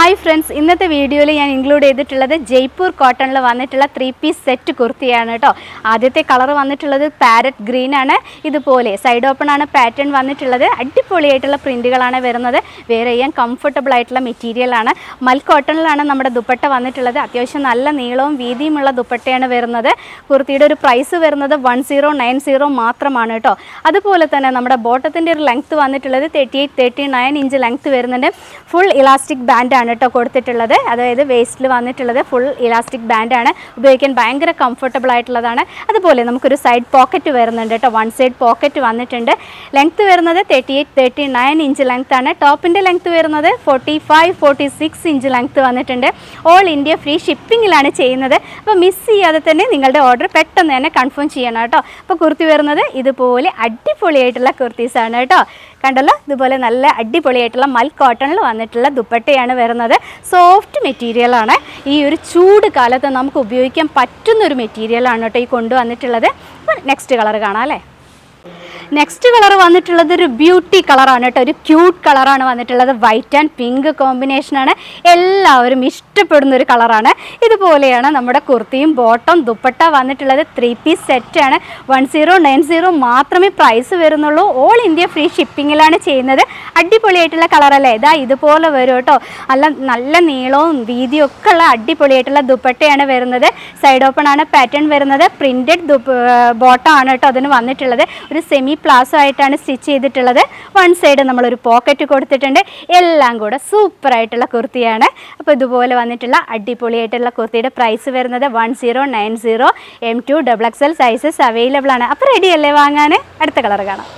Hi friends ഇന്നത്തെ വീഡിയോയിൽ ഞാൻ ഇൻക്ലൂഡ് ചെയ്തിട്ടുള്ളത് ജയ്പൂർ കോട്ടണിൽ വന്നിട്ടുള്ള ത്രീ പീസ് സെറ്റ് കുർത്തിയാണ് കേട്ടോ ആദ്യത്തെ കളർ വന്നിട്ടുള്ളത് പാരറ്റ് ഗ്രീൻ ആണ്. ഇതുപോലെ സൈഡ് ഓപ്പൺ ആണ് പാറ്റേൺ വന്നിട്ടുള്ളത്. അടിപൊളിയായിട്ടുള്ള പ്രിന്റുകളാണ് വരുന്നത്. വേറെ ചെയ്യാൻ കംഫർട്ടബിൾ ആയിട്ടുള്ള മെറ്റീരിയൽ ആണ്. മൽ കോട്ടണിലാണ് നമ്മുടെ ദുപ്പട്ട വന്നിട്ടുള്ളത്. അത്യാവശ്യം നല്ല നീളവും വീതിയുമുള്ള ദുപ്പട്ടയാണ് വരുന്നത്. കുർത്തിയുടെ ഒരു പ്രൈസ് വരുന്നത് വൺ സീറോ നയൻ സീറോ മാത്രമാണ് കേട്ടോ അതുപോലെ തന്നെ നമ്മുടെ ബോട്ടത്തിന്റെ ഒരു ലെങ്ത്ത് വന്നിട്ടുള്ളത് thirty eight thirty nine inch length വരുന്നുണ്ട് ഫുൾ ഇലാസ്റ്റിക് ബാൻഡാണ് കേട്ടോ കൊടുത്തിട്ടുള്ളത്. അതായത് വേസ്റ്റിൽ വന്നിട്ടുള്ളത് ഫുൾ ഇലാസ്റ്റിക് ബാൻഡാണ് ഉപയോഗിക്കാൻ ഭയങ്കര കംഫർട്ടബിൾ ആയിട്ടുള്ളതാണ്. അതുപോലെ നമുക്കൊരു സൈഡ് പോക്കറ്റ് വരുന്നുണ്ട് കേട്ടോ വൺ സൈഡ് പോക്കറ്റ് വന്നിട്ടുണ്ട്. ലെങ്ത്ത് വരുന്നത് thirty eight thirty nine inch length ആണ് ടോപ്പിന്റെ ലെങ്ത്ത് വരുന്നത് forty five forty six inch length വന്നിട്ടുണ്ട് ഓൾ ഇന്ത്യ ഫ്രീ ഷിപ്പിങ്ങിലാണ് ചെയ്യുന്നത്. അപ്പോൾ മിസ് ചെയ്യാതെ തന്നെ നിങ്ങളുടെ ഓർഡർ പെട്ടെന്ന് തന്നെ കൺഫേം ചെയ്യണം കേട്ടോ അപ്പോൾ കുർത്തി വരുന്നത് ഇതുപോലെ അടിപൊളിയായിട്ടുള്ള കുർത്തീസാണ് കേട്ടോ കണ്ടല്ലോ? ഇതുപോലെ നല്ല അടിപൊളിയായിട്ടുള്ള മൽ കോട്ടണിൽ വന്നിട്ടുള്ള ദുപ്പട്ടയാണ് വരുന്നത്. സോഫ്റ്റ് മെറ്റീരിയലാണ് ഈ ഒരു ചൂട് കാലത്ത് നമുക്ക് ഉപയോഗിക്കാൻ പറ്റുന്നൊരു മെറ്റീരിയലാണ് കേട്ടോ ഈ കൊണ്ടുവന്നിട്ടുള്ളത്. നെക്സ്റ്റ് കളർ കാണാം അല്ലേ? നെക്സ്റ്റ് കളർ വന്നിട്ടുള്ളത് ഒരു ബ്യൂട്ടി കളറാണ് കേട്ടോ. ഒരു ക്യൂട്ട് കളറാണ് വന്നിട്ടുള്ളത്. വൈറ്റ് ആൻഡ് പിങ്ക് കോമ്പിനേഷനാണ് എല്ലാവരും ഇഷ്ടപ്പെടുന്ന ഒരു കളറാണ് ഇതുപോലെയാണ് നമ്മുടെ കുർത്തിയും ബോട്ടം ദുപ്പട്ട വന്നിട്ടുള്ളത്. ത്രീ പീസ് സെറ്റാണ് വൺ സീറോ നയൻ സീറോ മാത്രമേ പ്രൈസ് വരുന്നുള്ളൂ. ഓൾ ഇന്ത്യ ഫ്രീ ഷിപ്പിങ്ങിലാണ് ചെയ്യുന്നത്. അടിപൊളിയായിട്ടുള്ള കളറല്ലേ ഇതാ ഇതുപോലെ വരും കേട്ടോ. അല്ല നല്ല നീളവും വീതിയും ഒക്കെ ഉള്ള അടിപൊളിയായിട്ടുള്ള ദുപ്പട്ടയാണ് വരുന്നത്. സൈഡ് ഓപ്പൺ ആണ്. പാറ്റേൺ വരുന്നത്. പ്രിന്റഡ് ബോട്ടം ആണ് കേട്ടോ അതിന് വന്നിട്ടുള്ളത്. ഒരു സെമി പ്ലാസോ ആയിട്ടാണ് സ്റ്റിച്ച് ചെയ്തിട്ടുള്ളത്. വൺ സൈഡ് നമ്മളൊരു പോക്കറ്റ് കൊടുത്തിട്ടുണ്ട്. എല്ലാം കൂടെ സൂപ്പർ ആയിട്ടുള്ള കുർത്തിയാണ്. അപ്പോൾ ഇതുപോലെ വന്നിട്ടുള്ള അടിപൊളിയായിട്ടുള്ള കുർത്തിയുടെ പ്രൈസ് വരുന്നത് one zero nine zero M to double X L sizes available ആണ്. അപ്പോൾ റെഡിയല്ലേ വാങ്ങാൻ? അടുത്ത കളർ കാണാം.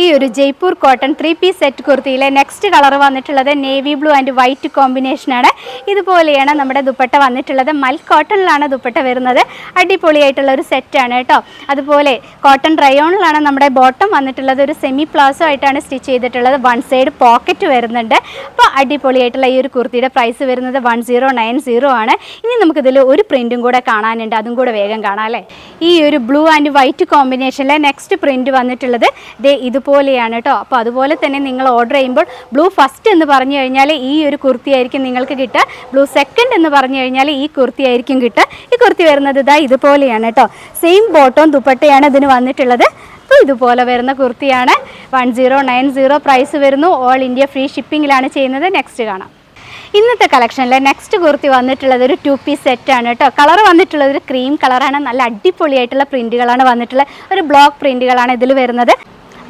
ഈ ഒരു Jaipur cotton three piece set കുർത്തിയിലെ next colour വന്നിട്ടുള്ളത് നേവി ബ്ലൂ ആൻഡ് വൈറ്റ് കോമ്പിനേഷനാണ് ഇതുപോലെയാണ് നമ്മുടെ ദുപ്പട്ട വന്നിട്ടുള്ളത്. മൽ കോട്ടണിലാണ് ദുപ്പട്ട വരുന്നത്. അടിപൊളിയായിട്ടുള്ള ഒരു സെറ്റാണ് കേട്ടോ. അതുപോലെ കോട്ടൺ റയോണിലാണ് നമ്മുടെ ബോട്ടം വന്നിട്ടുള്ളത്. ഒരു സെമി പ്ലാസോ ആയിട്ടാണ് സ്റ്റിച്ച് ചെയ്തിട്ടുള്ളത്. വൺ സൈഡ് പോക്കറ്റ് വരുന്നുണ്ട്. അപ്പോൾ അടിപൊളിയായിട്ടുള്ള ഈ ഒരു കുർത്തിയുടെ പ്രൈസ് വരുന്നത് വൺ സീറോ നയൻ സീറോ ആണ്. ഇനി നമുക്കിതിൽ ഒരു പ്രിന്റും കൂടെ കാണാനുണ്ട്. അതും കൂടെ വേഗം കാണാം അല്ലേ? ഈ ഒരു ബ്ലൂ ആൻഡ് വൈറ്റ് കോമ്പിനേഷനിലെ നെക്സ്റ്റ് പ്രിന്റ് വന്നിട്ടുള്ളത് ദേ ഇതുപോലെയാണ് കേട്ടോ അപ്പോൾ അതുപോലെ തന്നെ നിങ്ങൾ ഓർഡർ ചെയ്യുമ്പോൾ ബ്ലൂ ഫസ്റ്റ് എന്ന് പറഞ്ഞു കഴിഞ്ഞാൽ ഈ ഒരു കുർത്തി ആയിരിക്കും നിങ്ങൾക്ക് കിട്ടുക. ബ്ലൂ സെക്കൻഡ് എന്ന് പറഞ്ഞു കഴിഞ്ഞാൽ ഈ കുർത്തി ആയിരിക്കും കിട്ടുക. ഈ കുർത്തി വരുന്നത് ഇതാ ഇതുപോലെയാണ് കേട്ടോ സെയിം ബോട്ടവും ദുപ്പട്ടയാണ് ഇതിന് വന്നിട്ടുള്ളത്. അപ്പോൾ ഇതുപോലെ വരുന്ന കുർത്തിയാണ്. One zero nine zero price വരുന്നു. ഓൾ ഇന്ത്യ ഫ്രീ ഷിപ്പിങ്ങിലാണ് ചെയ്യുന്നത്. നെക്സ്റ്റ് കാണാം. ഇന്നത്തെ കളക്ഷനിൽ നെക്സ്റ്റ് കുർത്തി വന്നിട്ടുള്ളത് ഒരു ടു പീസ് സെറ്റാണ് കേട്ടോ കളർ വന്നിട്ടുള്ളത് ഒരു ക്രീം കളറാണ് നല്ല അടിപൊളിയായിട്ടുള്ള പ്രിന്റുകളാണ് വന്നിട്ടുള്ളത്. ഒരു ബ്ലോക്ക് പ്രിന്റുകളാണ് ഇതിൽ വരുന്നത്.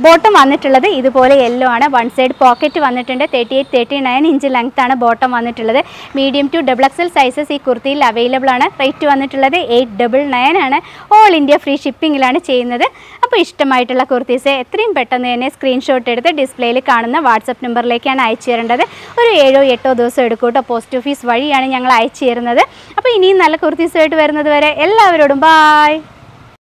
ബോട്ടം വന്നിട്ടുള്ളത് ഇതുപോലെ യെല്ലോ ആണ്. വൺ സൈഡ് പോക്കറ്റ് വന്നിട്ടുണ്ട്. Thirty eight thirty nine inch ആണ് ബോട്ടം വന്നിട്ടുള്ളത്. Medium to double XL sizes ഈ കുർത്തിയിൽ അവൈലബിൾ ആണ്. റേറ്റ് വന്നിട്ടുള്ളത് എയ്റ്റ് ഡബിൾ നയൻ ആണ്. ഓൾ ഇന്ത്യ ഫ്രീ ഷിപ്പിങ്ങിലാണ് ചെയ്യുന്നത്. അപ്പോൾ ഇഷ്ടമായിട്ടുള്ള കുർത്തീസ് എത്രയും പെട്ടെന്ന് തന്നെ സ്ക്രീൻഷോട്ട് എടുത്ത് ഡിസ്പ്ലേയിൽ കാണുന്ന വാട്സപ്പ് നമ്പറിലേക്കാണ് അയച്ചു തരേണ്ടത്. ഒരു ഏഴോ എട്ടോ ദിവസം എടുക്കൂട്ടോ. കേട്ടോ പോസ്റ്റ് ഓഫീസ് വഴിയാണ് ഞങ്ങൾ അയച്ചു തരുന്നത്. അപ്പോൾ ഇനിയും നല്ല കുർത്തീസുമായിട്ട് വരുന്നത് വരെ എല്ലാവരോടും ബായ്